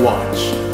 Watch.